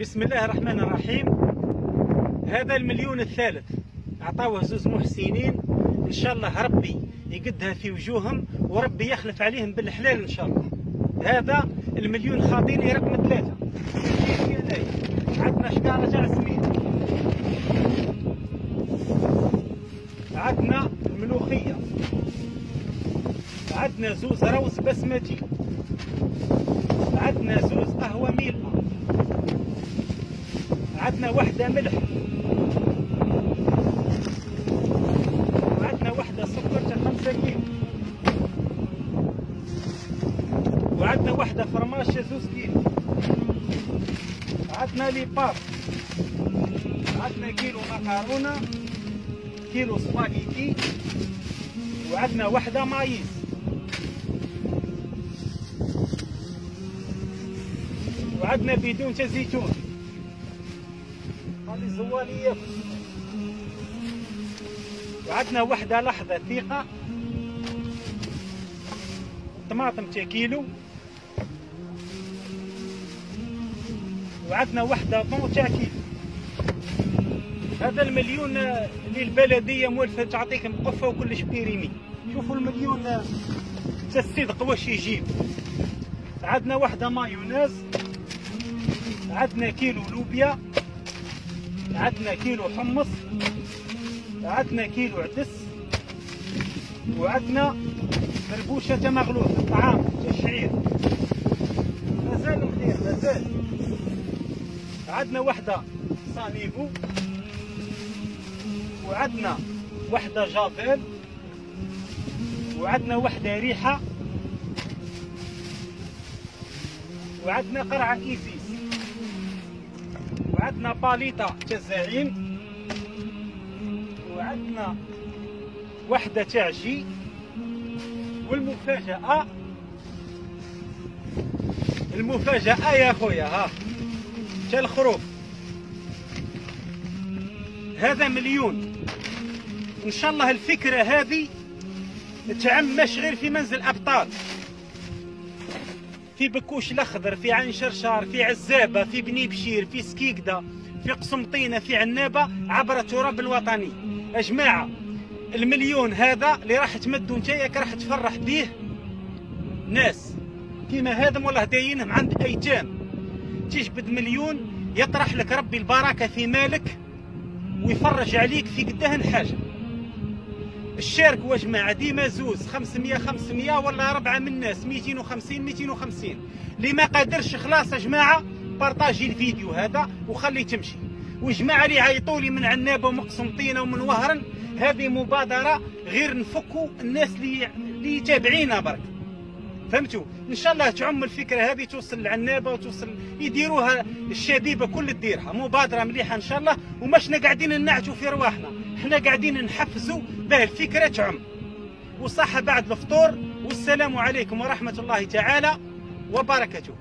بسم الله الرحمن الرحيم. هذا المليون الثالث. عطاوه زوز محسنين إن شاء الله ربي يقدها في وجوههم وربي يخلف عليهم بالحلال إن شاء الله. هذا المليون خاطيني رقم ثلاثة. عندنا شكارة تاع سمين. عندنا الملوخية عندنا زوز روز بسمتي. عندنا زوز قهوة ميلة. عندنا وحدة ملح. وعندنا وحدة سكر تاع خمسة كيلو وعندنا وحدة فرماشة زوز كيلو عندنا لي باب كيلو مكرونة كيلو سباغيتي وعندنا وحدة مايز. وعندنا بدون تاع زيتون. وعندنا وحدة لحظة ثقه طماطم كيلو. وعندنا وحدة طون تاع كيلو. هذا المليون اللي البلديه مولفة تعطيكم قفة وكلش بيريمي. شوفوا المليون تاع الصدق واش يجيب. عندنا وحدة مايونيز. عندنا كيلو لوبيا. عندنا كيلو حمص عندنا كيلو عدس وعندنا مربوشة مغلوفة طعام الشعير مازال مخير مازال. عندنا وحدة صانيفو وعندنا وحدة جافيل وعندنا وحدة ريحة وعندنا قرعة إيزيس وعندنا باليطة تزاعيم وعندنا وحدة تعجي. والمفاجأة المفاجأة يا خويا ها. تا الخروف. هذا مليون. إن شاء الله الفكرة هذه تعمش غير في منزل ابطال في بكوش الأخضر في عين شرشار في عزابة في بني بشير في سكيكدا في قسنطينه في عنابة عبر التراب الوطني. يا جماعة المليون هذا اللي راح تمدوا نتايا راح تفرح به ناس. كيما هذا والله داينهم عند أيتام. تجبد مليون يطرح لك ربي البركة في مالك ويفرج عليك في قدهن حاجة الشارك يا جماعة ديما زوز 500 500 ولا ربعة من الناس 250 250 اللي ما قادرش خلاص يا جماعة بارطاجي الفيديو هذا وخليه تمشي. وجماعة اللي عيطوا لي من عنابه ومن قسنطينه ومن وهرن هذه مبادرة غير نفكوا الناس اللي اللي تابعينا برك. فهمتوا؟ إن شاء الله تعم الفكرة هذه توصل لعنابة وتوصل يديروها الشبيبة كل تديرها مبادرة مليحة إن شاء الله ومشنا قاعدين ننعتوا في رواحنا. إحنا قاعدين نحفزوا به الفكرة تعم. وصحه بعد الفطور والسلام عليكم ورحمة الله تعالى وبركاته.